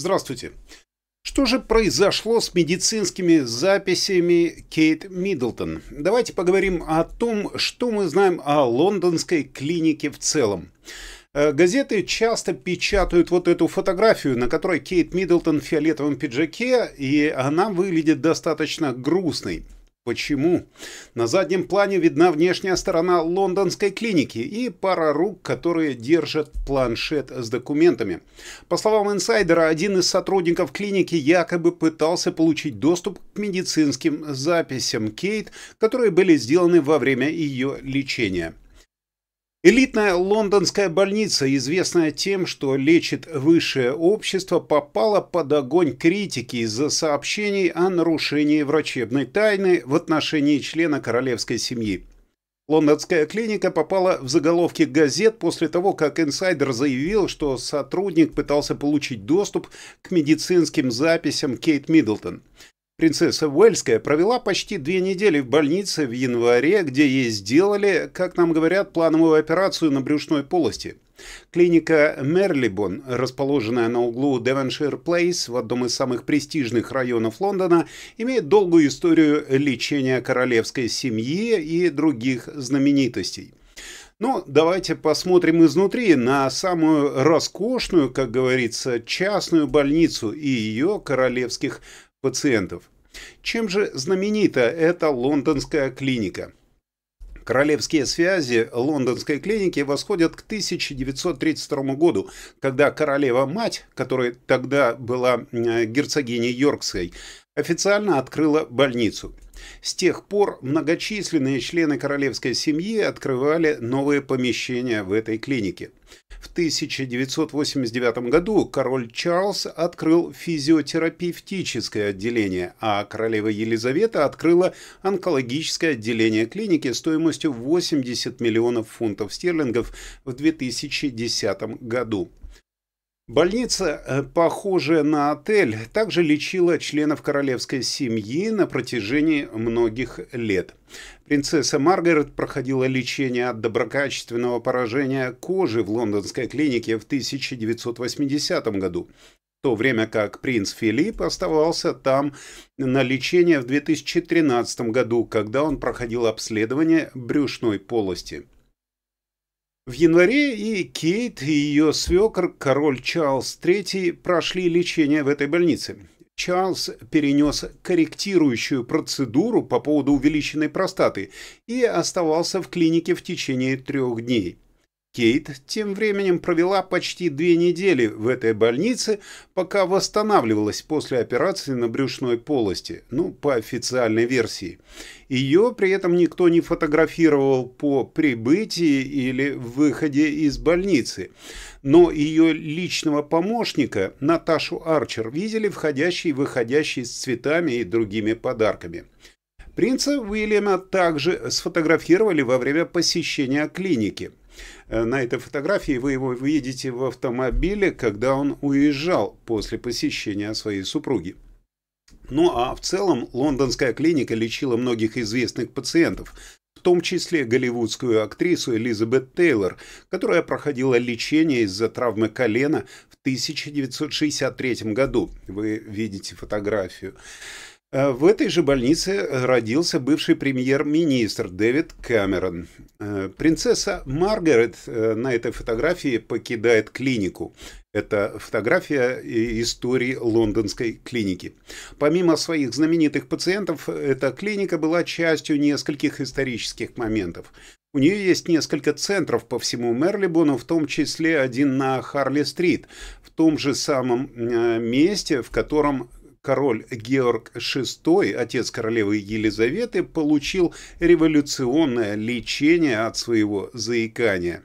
Здравствуйте. Что же произошло с медицинскими записями Кейт Миддлтон? Давайте поговорим о том, что мы знаем о лондонской клинике в целом. Э, газеты часто печатают вот эту фотографию, на которой Кейт Миддлтон в фиолетовом пиджаке, и она выглядит достаточно грустной. Почему? На заднем плане видна внешняя сторона лондонской клиники и пара рук, которые держат планшет с документами. По словам инсайдера, один из сотрудников клиники якобы пытался получить доступ к медицинским записям Кейт, которые были сделаны во время ее лечения. Элитная лондонская больница, известная тем, что лечит высшее общество, попала под огонь критики из-за сообщений о нарушении врачебной тайны в отношении члена королевской семьи. Лондонская клиника попала в заголовки газет после того, как инсайдер заявил, что сотрудник пытался получить доступ к медицинским записям Кейт Миддлтон. Принцесса Уэльская провела почти две недели в больнице в январе, где ей сделали, как нам говорят, плановую операцию на брюшной полости. Клиника Мерлибон, расположенная на углу Девоншир Плейс в одном из самых престижных районов Лондона, имеет долгую историю лечения королевской семьи и других знаменитостей. Но давайте посмотрим изнутри на самую роскошную, как говорится, частную больницу и ее королевских пациентов. Чем же знаменита эта лондонская клиника? Королевские связи лондонской клиники восходят к 1932 году, когда королева-мать, которая тогда была э, герцогиней Йоркской, официально открыла больницу. С тех пор многочисленные члены королевской семьи открывали новые помещения в этой клинике. В 1989 году король Чарльз открыл физиотерапевтическое отделение, а королева Елизавета открыла онкологическое отделение клиники стоимостью 80 миллионов фунтов стерлингов в 2010 году. Больница, э, похожая на отель, также лечила членов королевской семьи на протяжении многих лет. Принцесса Маргарет проходила лечение от доброкачественного поражения кожи в лондонской клинике в 1980 году, в то время как принц Филипп оставался там на лечение в 2013 году, когда он проходил обследование брюшной полости. В январе и Кейт, и ее свекр, король Чарльз III, прошли лечение в этой больнице. Чарльз перенес корректирующую процедуру по поводу увеличенной простаты и оставался в клинике в течение трех дней. Кейт тем временем провела почти две недели в этой больнице, пока восстанавливалась после операции на брюшной полости, ну, по официальной версии. Ее при этом никто не фотографировал по прибытии или выходе из больницы, но ее личного помощника, Наташу Арчер, видели входящей и выходящей с цветами и другими подарками. Принца Уильяма также сфотографировали во время посещения клиники – на этой фотографии вы его видите в автомобиле, когда он уезжал после посещения своей супруги. Ну а в целом лондонская клиника лечила многих известных пациентов, в том числе голливудскую актрису Элизабет Тейлор, которая проходила лечение из-за травмы колена в 1963 году. Вы видите фотографию. Э, в этой же больнице родился бывший премьер-министр Дэвид Кэмерон. Э, принцесса Маргарет э, на этой фотографии покидает клинику. Это фотография истории лондонской клиники. Помимо своих знаменитых пациентов, эта клиника была частью нескольких исторических моментов. У нее есть несколько центров по всему Мерлибону, в том числе один на Харли-стрит, в том же самом месте, в котором король Георг VI, отец королевы Елизаветы, получил революционное лечение от своего заикания.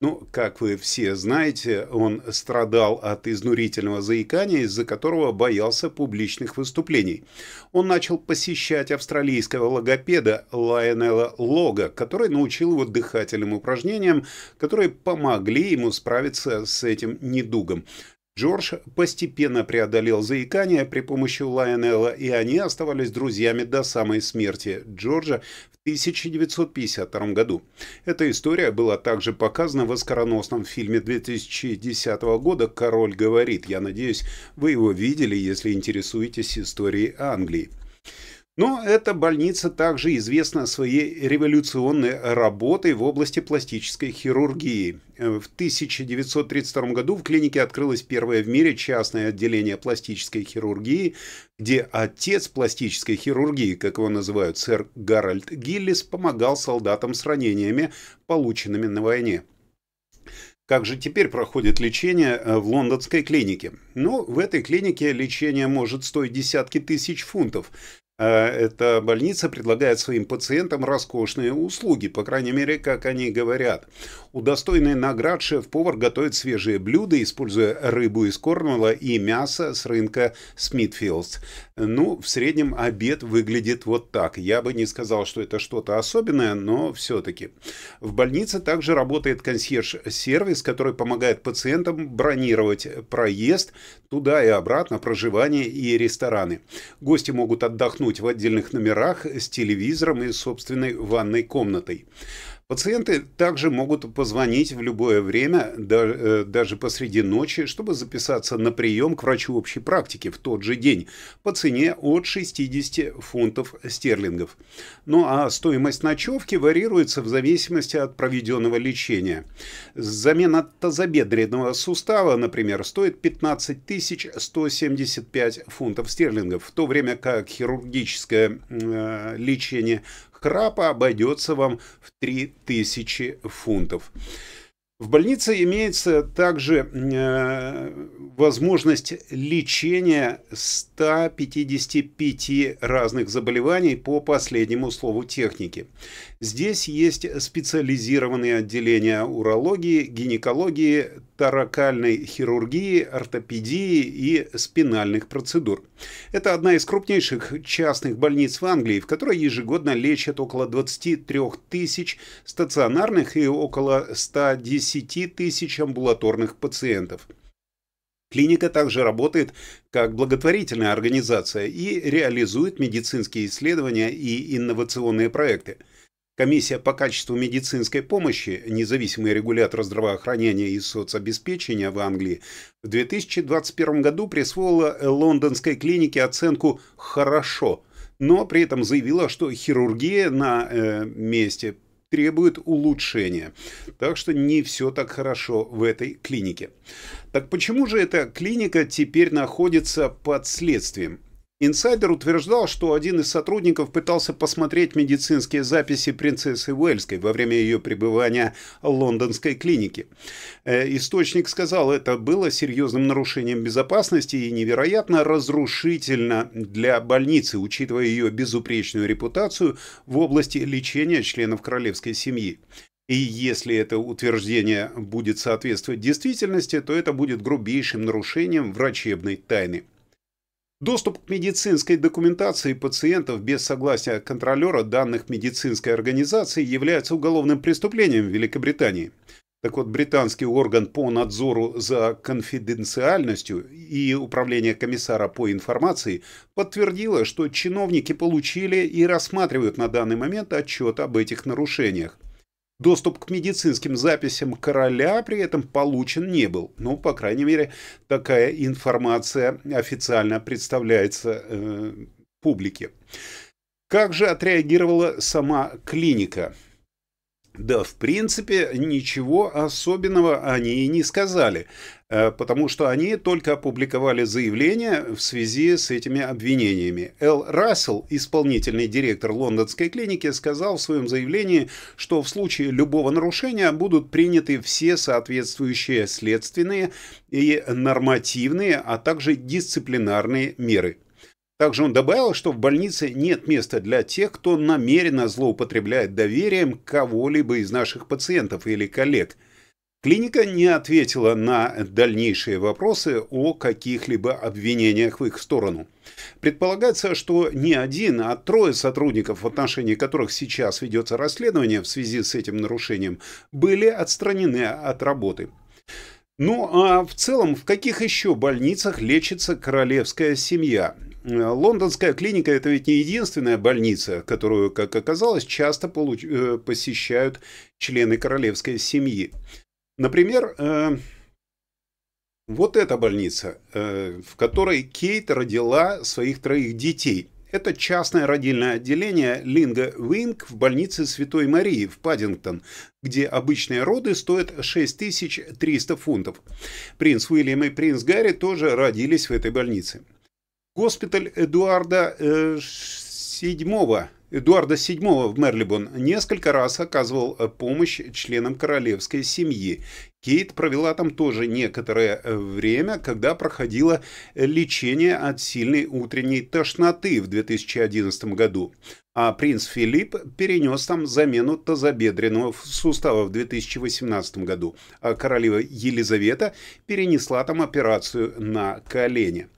Ну, как вы все знаете, он страдал от изнурительного заикания, из-за которого боялся публичных выступлений. Он начал посещать австралийского логопеда Лайонела Лога, который научил его дыхательным упражнениям, которые помогли ему справиться с этим недугом. Джордж постепенно преодолел заикание при помощи Лайонелла, и они оставались друзьями до самой смерти Джорджа в 1952 году. Эта история была также показана в оскароносном фильме 2010 года «Король говорит». Я надеюсь, вы его видели, если интересуетесь историей Англии. Но эта больница также известна своей революционной работой в области пластической хирургии. В 1932 году в клинике открылось первое в мире частное отделение пластической хирургии, где отец пластической хирургии, как его называют сэр Гарольд Гиллис, помогал солдатам с ранениями, полученными на войне. Как же теперь проходит лечение э, в лондонской клинике? Ну, в этой клинике лечение может стоить десятки тысяч фунтов. Э, эта больница предлагает своим пациентам роскошные услуги, по крайней мере, как они говорят. Удостоенный наград шеф-повар готовит свежие блюда, используя рыбу из Корнуэлла и мясо с рынка Смитфилдс. Ну, в среднем обед выглядит вот так. Я бы не сказал, что это что-то особенное, но все-таки. В больнице также работает консьерж-сервис, который помогает пациентам бронировать проезд туда и обратно, проживание и рестораны. Гости могут отдохнуть отдохнуть в отдельных номерах с телевизором и собственной ванной комнатой. Пациенты также могут позвонить в любое время, э, даже посреди ночи, чтобы записаться на прием к врачу общей практики в тот же день по цене от 60 фунтов стерлингов. Ну а стоимость ночевки варьируется в зависимости от проведенного лечения. Замена тазобедренного сустава, например, стоит 15 175 фунтов стерлингов, в то время как хирургическое э, лечение храпа обойдется вам в 3000 фунтов. В больнице имеется также э, возможность лечения 155 разных заболеваний по последнему слову техники. Здесь есть специализированные отделения урологии, гинекологии, таракальной хирургии, ортопедии и спинальных процедур. Это одна из крупнейших частных больниц в Англии, в которой ежегодно лечат около 23 тысяч стационарных и около 110 тысяч амбулаторных пациентов. Клиника также работает как благотворительная организация и реализует медицинские исследования и инновационные проекты – Комиссия по качеству медицинской помощи, независимый регулятор здравоохранения и соцобеспечения в Англии, в 2021 году присвоила лондонской клинике оценку «хорошо», но при этом заявила, что хирургия на э, месте требует улучшения. Так что не все так хорошо в этой клинике. Так почему же эта клиника теперь находится под следствием? Инсайдер утверждал, что один из сотрудников пытался посмотреть медицинские записи принцессы Уэльской во время ее пребывания в лондонской клинике. Э, источник сказал, это было серьезным нарушением безопасности и невероятно разрушительно для больницы, учитывая ее безупречную репутацию в области лечения членов королевской семьи. И если это утверждение будет соответствовать действительности, то это будет грубейшим нарушением врачебной тайны. Доступ к медицинской документации пациентов без согласия контролера данных медицинской организации является уголовным преступлением в Великобритании. Так вот, британский орган по надзору за конфиденциальностью и управление комиссара по информации подтвердило, что чиновники получили и рассматривают на данный момент отчет об этих нарушениях. Доступ к медицинским записям короля при этом получен не был. Ну, по крайней мере, такая информация официально представляется э, публике. Как же отреагировала сама клиника? Да, в принципе, ничего особенного они и не сказали, э, потому что они только опубликовали заявление в связи с этими обвинениями. Эл Рассел, исполнительный директор лондонской клиники, сказал в своем заявлении, что в случае любого нарушения будут приняты все соответствующие следственные и нормативные, а также дисциплинарные меры. Также он добавил, что в больнице нет места для тех, кто намеренно злоупотребляет доверием кого-либо из наших пациентов или коллег. Клиника не ответила на дальнейшие вопросы о каких-либо обвинениях в их сторону. Предполагается, что не один, а трое сотрудников, в отношении которых сейчас ведется расследование в связи с этим нарушением, были отстранены от работы. Ну а в целом, в каких еще больницах лечится королевская семья? Лондонская клиника – это ведь не единственная больница, которую, как оказалось, часто получ... Э, посещают члены королевской семьи. Например, э, вот эта больница, э, в которой Кейт родила своих троих детей. Это частное родильное отделение Линга Винг в больнице Святой Марии в Паддингтон, где обычные роды стоят 6300 фунтов. Принц Уильям и принц Гарри тоже родились в этой больнице. Госпиталь Эдуарда э, VII Эдуарда VII в Мерлибон несколько раз оказывал э, помощь членам королевской семьи. Кейт провела там тоже некоторое э, время, когда проходила лечение от сильной утренней тошноты в 2011 году. А принц Филипп перенес там замену тазобедренного сустава в 2018 году, а королева Елизавета перенесла там операцию на колени.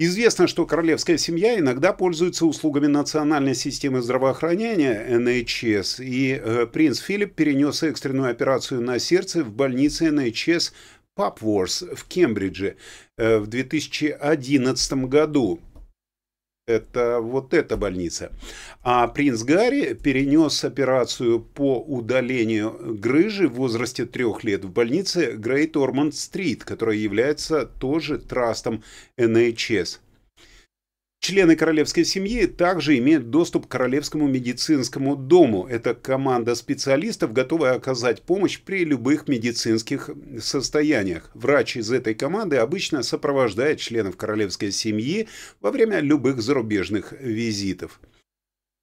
Известно, что королевская семья иногда пользуется услугами национальной системы здравоохранения NHS, и э, принц Филипп перенес экстренную операцию на сердце в больнице NHS Папворс в Кембридже э, в 2011 году. Это вот эта больница. А принц Гарри перенес операцию по удалению грыжи в возрасте трех лет в больнице Грейт Ормонд Стрит, которая является тоже трастом NHS. Члены королевской семьи также имеют доступ к Королевскому медицинскому дому. Это команда специалистов, готовая оказать помощь при любых медицинских состояниях. Врач из этой команды обычно сопровождает членов королевской семьи во время любых зарубежных визитов.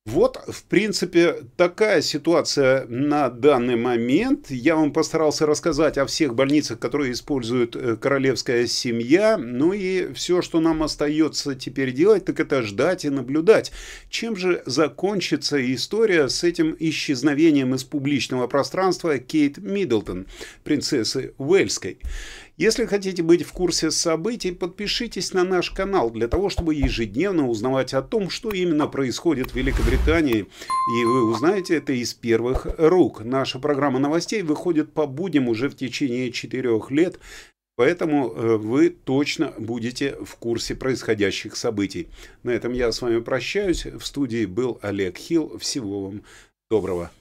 Вот, в принципе, такая ситуация на данный момент. Я вам постарался рассказать о всех больницах, которые использует э, королевская семья. Ну и все, что нам остается теперь делать, так это ждать и наблюдать. Чем же закончится история с этим исчезновением из публичного пространства Кейт Миддлтон, принцессы Уэльской? Если хотите быть в курсе событий, подпишитесь на наш канал для того, чтобы ежедневно узнавать о том, что именно происходит в Великобритании. И вы узнаете это из первых рук. Наша программа новостей выходит по будням уже в течение четырех лет. Поэтому э, вы точно будете в курсе происходящих событий. На этом я с вами прощаюсь. В студии был Олег Хилл. Всего вам доброго.